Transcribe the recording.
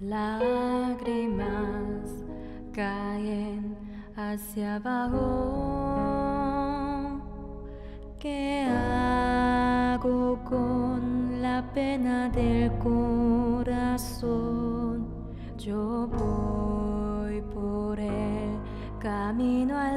Lágrimas caen hacia abajo. ¿Qué hago con la pena del corazón? Yo voy por el camino a